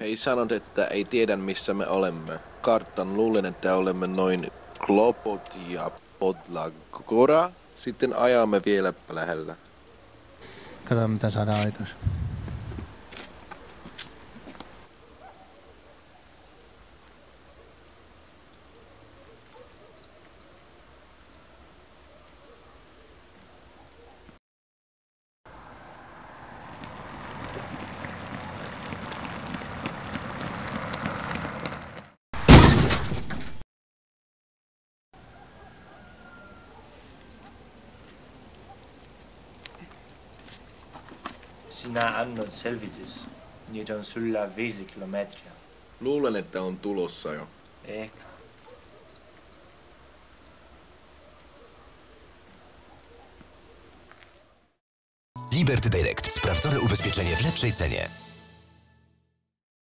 Hei sanot, että ei tiedä missä me olemme. Karttan luulen, että olemme noin Klopot ja Podlagora. Sitten ajamme vielä lähellä. Katsotaan mitä saadaan aikaisemmin. Sinä annoit selvitys. Nyt on sulla viisi kilometriä. Luulen, että on tulossa jo. Ehkä. Liberty Direct. Sprawdzone ubezpieczenie w lepszej cenie.